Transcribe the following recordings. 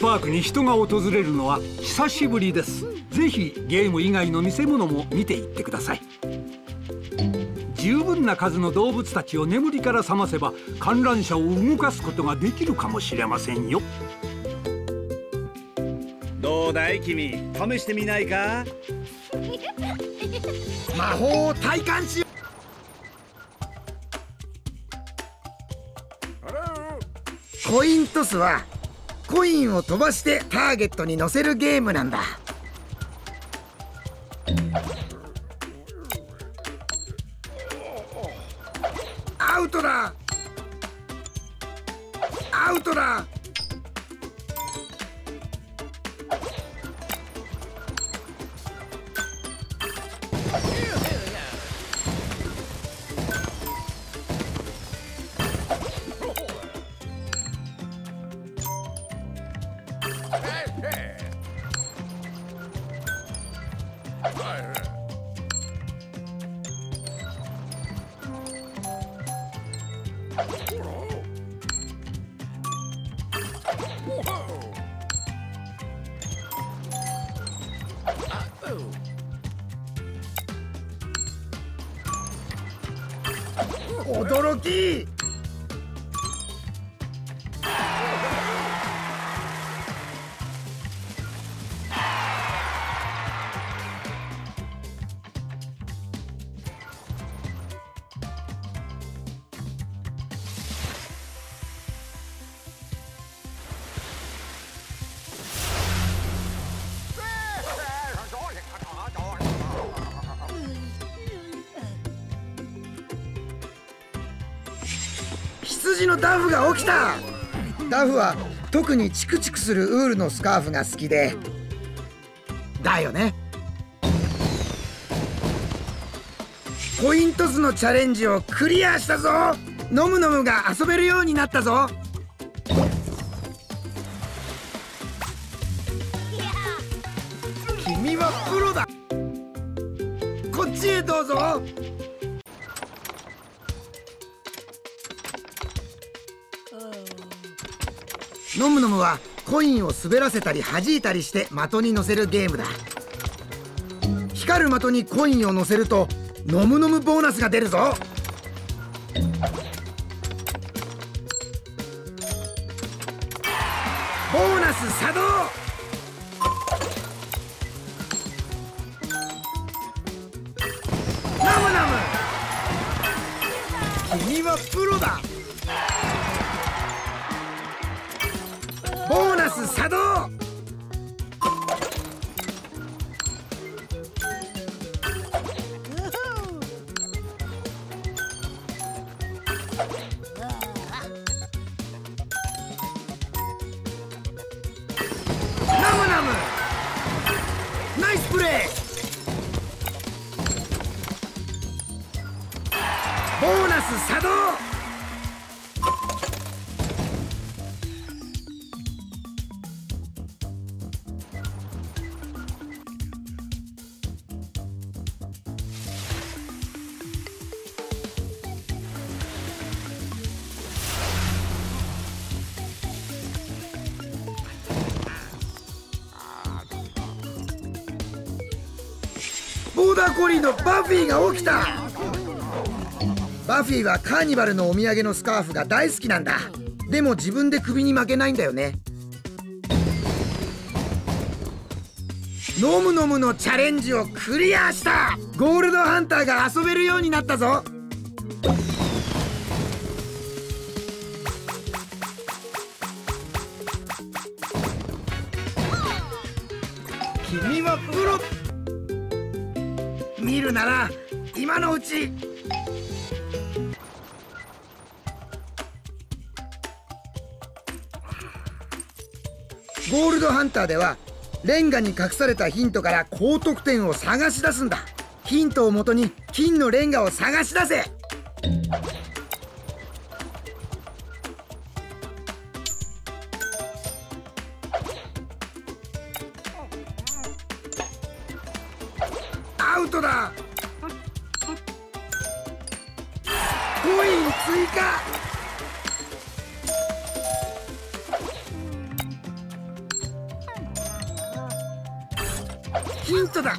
パークに人が訪れるのは久しぶりです。ぜひゲーム以外の見せ物も見ていってください。十分な数の動物たちを眠りから覚ませば観覧車を動かすことができるかもしれませんよ。どうだい君？試してみないか？魔法を体感しようコイントスはコインを飛ばしてターゲットに乗せるゲームなんだ。アウトだ。アウトだ。驚き。羊のダフが起きた。ダフは特にチクチクするウールのスカーフが好きで。だよね。コイントスのチャレンジをクリアしたぞ。ノムノムが遊べるようになったぞ。君はプロだ。こっちへどうぞノムノムはコインを滑らせたり弾いたりして的に乗せるゲームだ。光る的にコインを乗せるとノムノムボーナスが出るぞ。ボーナス作動ナーコリーのバフィーが起きた。バフィーはカーニバルのお土産のスカーフが大好きなんだ。でも自分で首に負けないんだよね。ノムノムのチャレンジをクリアした。ゴールドハンターが遊べるようになったぞ。君はプロ。見るなら今のうち。ゴールドハンターではレンガに隠されたヒントから高得点を探し出すんだ。ヒントをもとに金のレンガを探し出せ。だ。コイン追加。ヒントだ。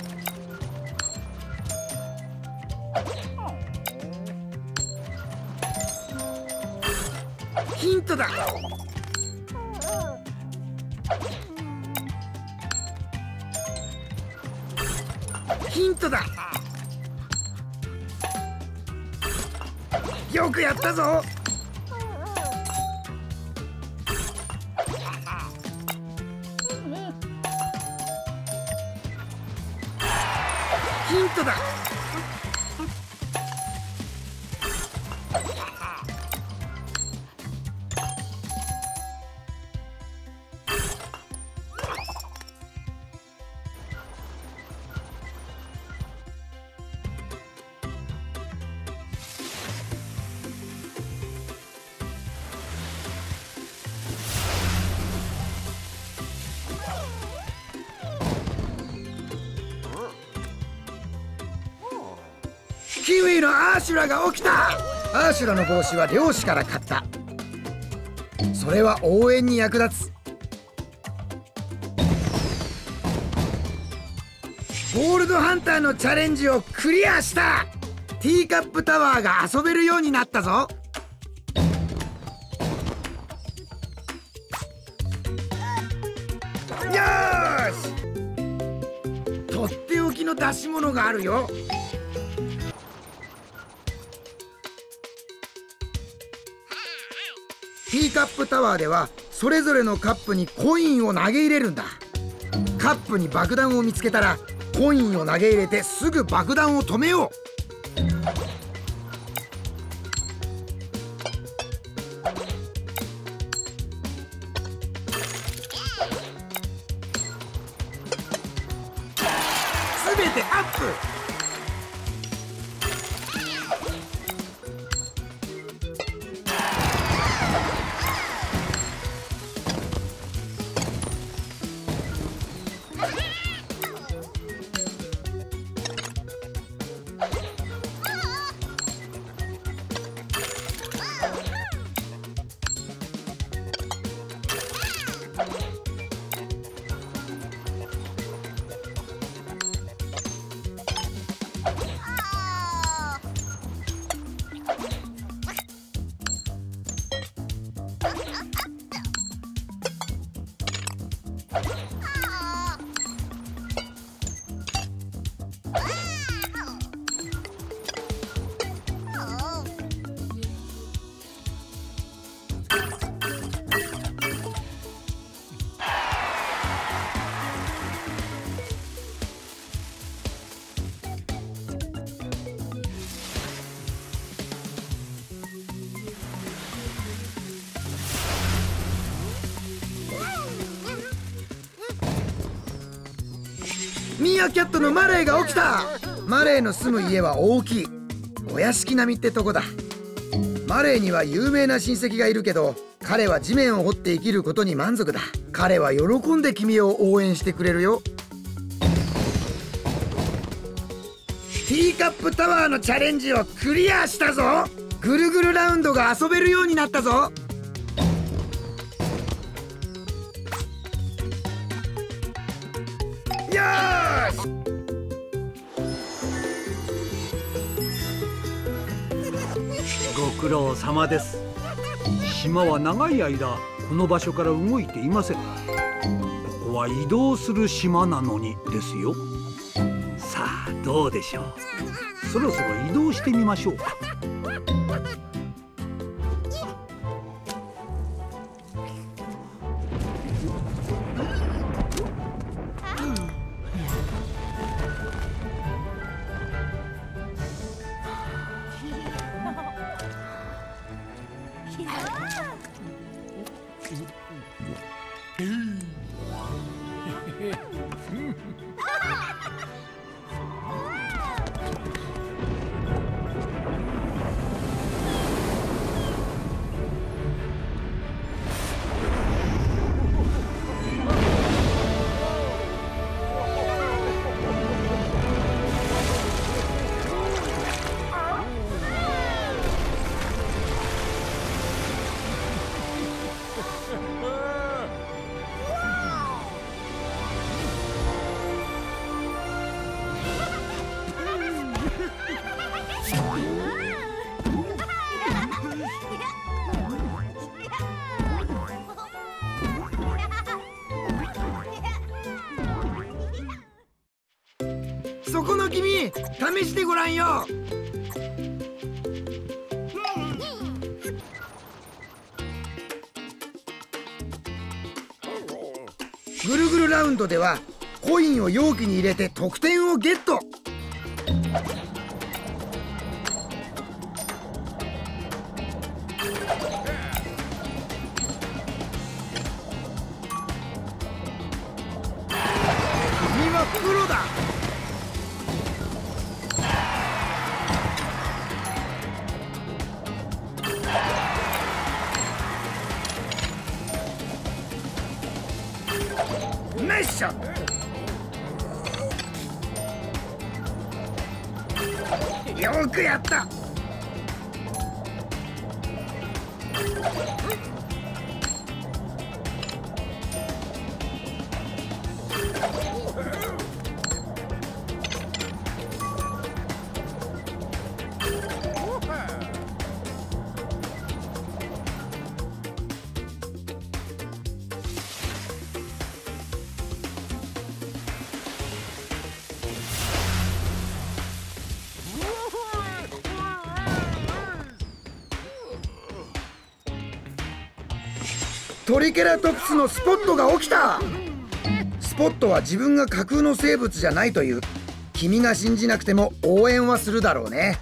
ヒントだ。ヒントだ。よくやったぞ。ヒントだ。のアーシュラが起きた。アーシュラの帽子は漁師から買った。それは応援に役立つ。ゴールドハンターのチャレンジをクリアした。ティーカップタワーが遊べるようになったぞ。よーし。とっておきの出し物があるよ。ティーカップタワーではそれぞれのカップにコインを投げ入れるんだ。カップに爆弾を見つけたらコインを投げ入れてすぐ爆弾を止めよう。すべてアップ。ミーアキャットのマレーが起きた。マレーの住む家は大きい。お屋敷並みってとこだ。マレーには有名な親戚がいるけど彼は地面を掘って生きることに満足だ。彼は喜んで君を応援してくれるよ。ティーカップタワーのチャレンジをクリアしたぞ。ぐるぐるラウンドが遊べるようになったぞ。ご苦労様です。島は長い間この場所から動いていません。ここは移動する島なのにですよ。さあどうでしょう。そろそろ移動してみましょうか。試してごらんよ。ぐるぐるラウンドではコインを容器に入れて得点をゲット。トトリケラトプスのスポットが起きた。スポットは自分が架空の生物じゃないという。君が信じなくても応援はするだろうね。